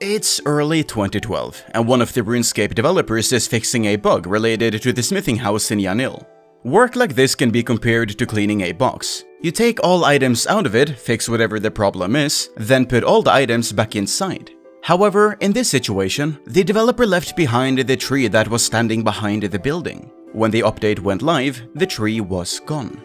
It's early 2012, and one of the RuneScape developers is fixing a bug related to the smithing house in Yanille. Work like this can be compared to cleaning a box. You take all items out of it, fix whatever the problem is, then put all the items back inside. However, in this situation, the developer left behind the tree that was standing behind the building. When the update went live, the tree was gone.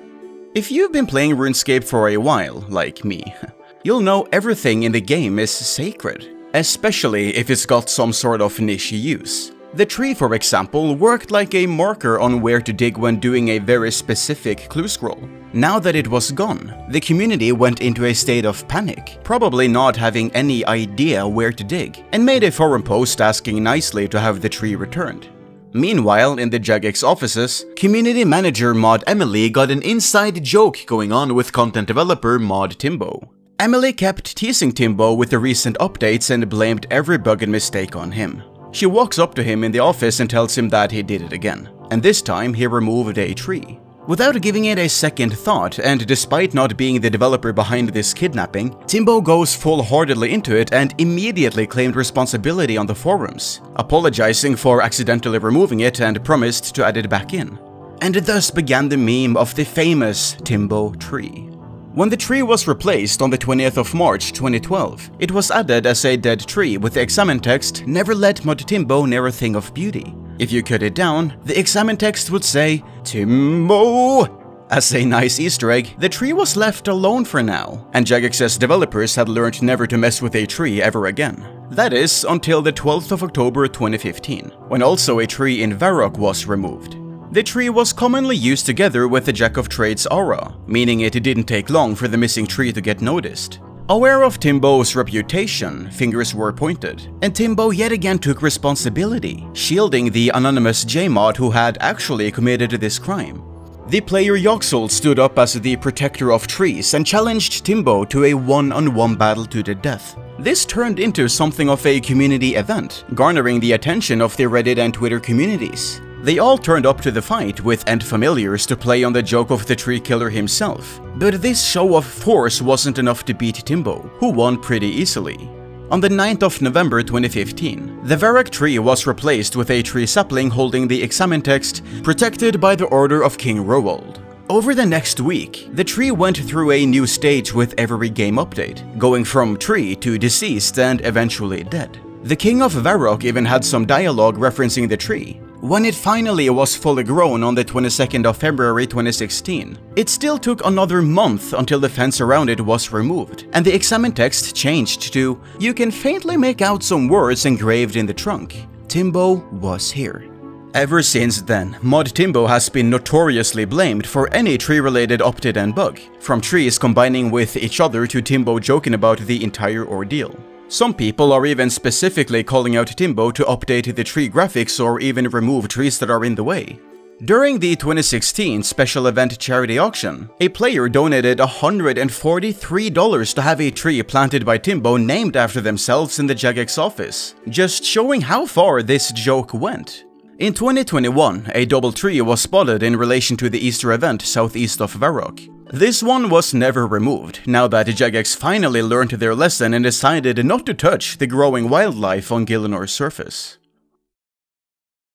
If you've been playing RuneScape for a while, like me, you'll know everything in the game is sacred especially if it's got some sort of niche use. The tree, for example, worked like a marker on where to dig when doing a very specific clue scroll. Now that it was gone, the community went into a state of panic, probably not having any idea where to dig, and made a forum post asking nicely to have the tree returned. Meanwhile, in the Jagex offices, community manager Mod Emily got an inside joke going on with content developer Mod Timbo. Emily kept teasing Timbo with the recent updates and blamed every bug and mistake on him. She walks up to him in the office and tells him that he did it again, and this time he removed a tree. Without giving it a second thought, and despite not being the developer behind this kidnapping, Timbo goes full-heartedly into it and immediately claimed responsibility on the forums, apologizing for accidentally removing it and promised to add it back in. And thus began the meme of the famous Timbo tree. When the tree was replaced on the 20th of March 2012, it was added as a dead tree with the examine text Never let Mod Timbo near a thing of beauty. If you cut it down, the examine text would say Timbo. As a nice easter egg, the tree was left alone for now, and Jagex's developers had learned never to mess with a tree ever again. That is, until the 12th of October 2015, when also a tree in Varrock was removed. The tree was commonly used together with the Jack of Trades aura, meaning it didn't take long for the missing tree to get noticed. Aware of Timbo's reputation, fingers were pointed, and Timbo yet again took responsibility, shielding the anonymous JMod who had actually committed this crime. The player Yoxel stood up as the protector of trees and challenged Timbo to a one-on-one -on -one battle to the death. This turned into something of a community event, garnering the attention of the Reddit and Twitter communities. They all turned up to the fight with End Familiars to play on the joke of the tree killer himself. But this show of force wasn't enough to beat Timbo, who won pretty easily. On the 9th of November 2015, the Varrock tree was replaced with a tree sapling holding the examine text, protected by the order of King Roald. Over the next week, the tree went through a new stage with every game update, going from tree to deceased and eventually dead. The King of Varrock even had some dialogue referencing the tree, when it finally was fully grown on the 22nd of February 2016, it still took another month until the fence around it was removed, and the examine text changed to, you can faintly make out some words engraved in the trunk. Timbo was here. Ever since then, Mod Timbo has been notoriously blamed for any tree-related and bug, from trees combining with each other to Timbo joking about the entire ordeal. Some people are even specifically calling out Timbo to update the tree graphics or even remove trees that are in the way. During the 2016 special event charity auction, a player donated $143 to have a tree planted by Timbo named after themselves in the Jagex office, just showing how far this joke went. In 2021, a double tree was spotted in relation to the Easter event southeast of Varrock. This one was never removed, now that Jagex finally learned their lesson and decided not to touch the growing wildlife on Gielinor's surface.